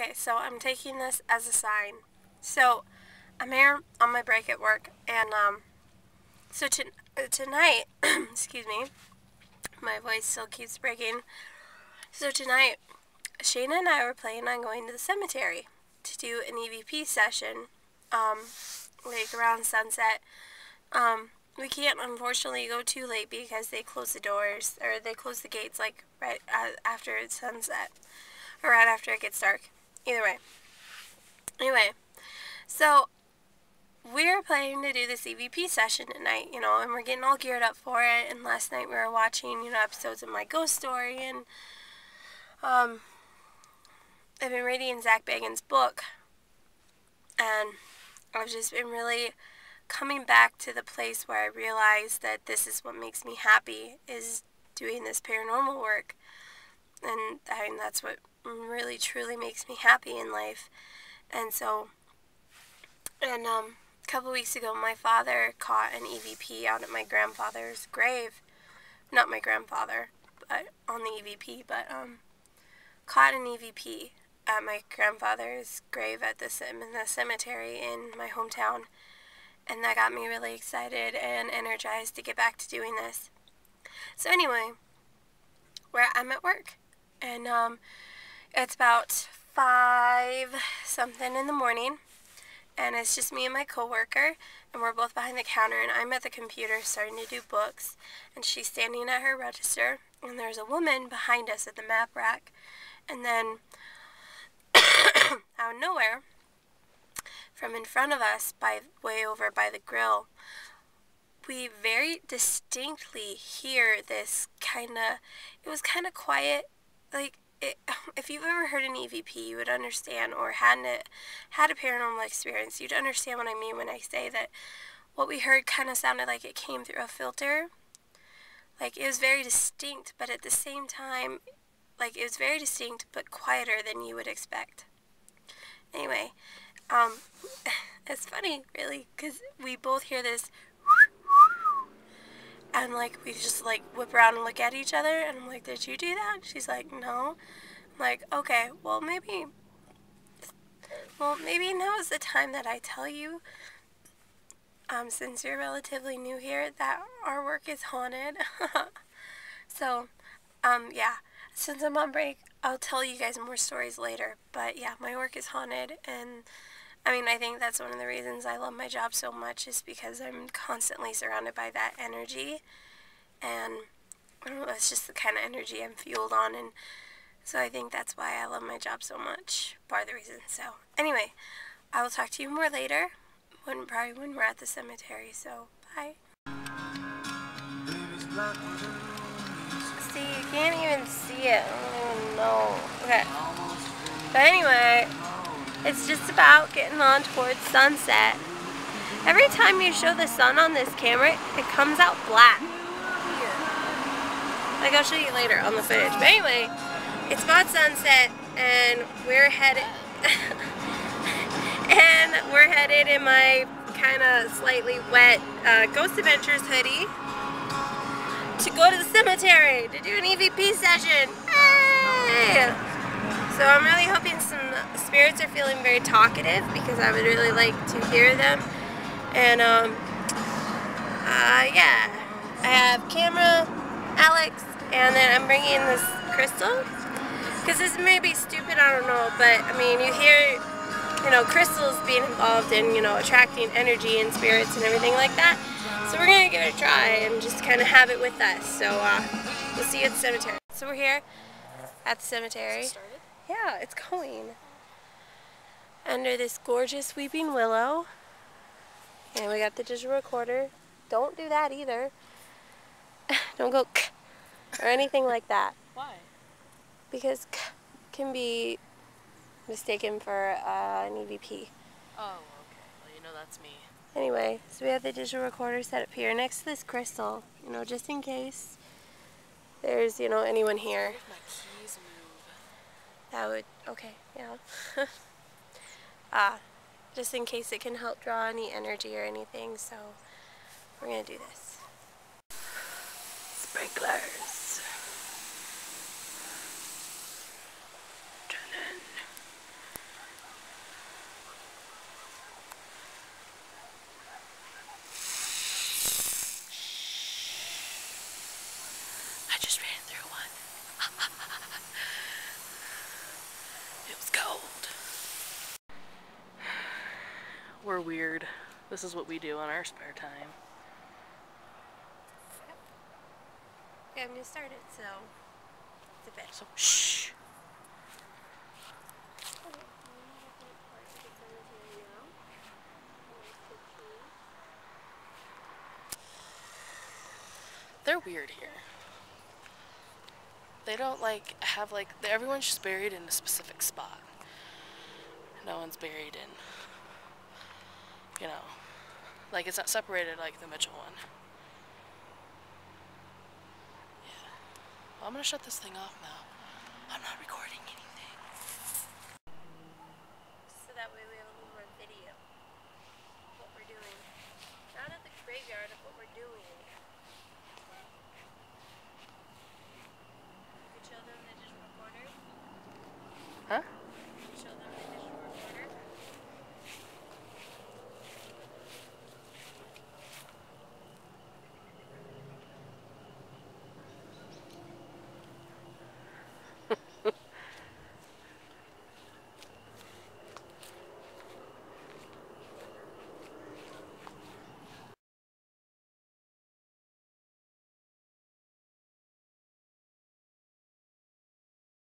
Okay, so I'm taking this as a sign. So I'm here on my break at work, and um, so to, uh, tonight, excuse me, my voice still keeps breaking. So tonight, Shayna and I were planning on going to the cemetery to do an EVP session, um, like around sunset. Um, we can't unfortunately go too late because they close the doors or they close the gates like right after sunset or right after it gets dark. Either way. Anyway, so we're planning to do this EVP session tonight, you know, and we're getting all geared up for it. And last night we were watching, you know, episodes of my ghost story, and um, I've been reading Zak Bagans' book, and I've just been really coming back to the place where I realized that this is what makes me happy is doing this paranormal work, and I mean that's what really truly makes me happy in life. And so, and um, a couple weeks ago, my father caught an EVP out at my grandfather's grave. Not my grandfather, but on the EVP, but um, caught an EVP at my grandfather's grave at the in the cemetery in my hometown, and that got me really excited and energized to get back to doing this. So anyway, where I'm at work, and um, it's about 5 something in the morning and it's just me and my coworker and we're both behind the counter and I'm at the computer starting to do books and she's standing at her register and there's a woman behind us at the map rack and then out of nowhere from in front of us by way over by the grill we very distinctly hear this kind of it was kind of quiet like it, if you've ever heard an EVP, you would understand, or had a, had a paranormal experience, you'd understand what I mean when I say that what we heard kind of sounded like it came through a filter. Like it was very distinct, but at the same time, like it was very distinct, but quieter than you would expect. Anyway, um, it's funny, really, because we both hear this and like we just like whip around and look at each other and I'm like, Did you do that? She's like, No. I'm like, okay, well maybe well maybe now is the time that I tell you um, since you're relatively new here that our work is haunted. so um yeah, since I'm on break, I'll tell you guys more stories later. But yeah, my work is haunted and I mean, I think that's one of the reasons I love my job so much is because I'm constantly surrounded by that energy. And I don't know, that's just the kind of energy I'm fueled on. And so I think that's why I love my job so much. Part of the reason. So anyway, I will talk to you more later. When probably when we're at the cemetery. So bye. See, you can't even see it. Oh, I know. Okay. But anyway. It's just about getting on towards sunset. Every time you show the sun on this camera, it comes out black. Like I'll show you later on the footage. But anyway, it's about sunset and we're headed and we're headed in my kind of slightly wet uh, Ghost Adventures hoodie to go to the cemetery to do an EVP session. Hey! So I'm really hoping some spirits are feeling very talkative because I would really like to hear them. And um, uh, yeah, I have camera, Alex, and then I'm bringing this crystal. Because this may be stupid, I don't know, but I mean, you hear, you know, crystals being involved in, you know, attracting energy and spirits and everything like that. So we're going to give it a try and just kind of have it with us. So uh, we'll see you at the cemetery. So we're here at the cemetery. Yeah, it's going. Under this gorgeous weeping willow. And we got the digital recorder. Don't do that either. Don't go or anything like that. Why? Because can be mistaken for uh, an EVP. Oh, okay. Well, you know that's me. Anyway, so we have the digital recorder set up here next to this crystal, you know, just in case there's, you know, anyone here. That would, okay, yeah. uh, just in case it can help draw any energy or anything, so we're going to do this. Sprinklers. Turn in. Feels cold. We're weird. This is what we do on our spare time. Okay, I'm gonna start it, so it's a bit. So, shh. They're weird here. They don't like have like everyone's just buried in a specific spot. No one's buried in you know like it's not separated like the Mitchell one. Yeah. Well, I'm gonna shut this thing off now. I'm not recording anything.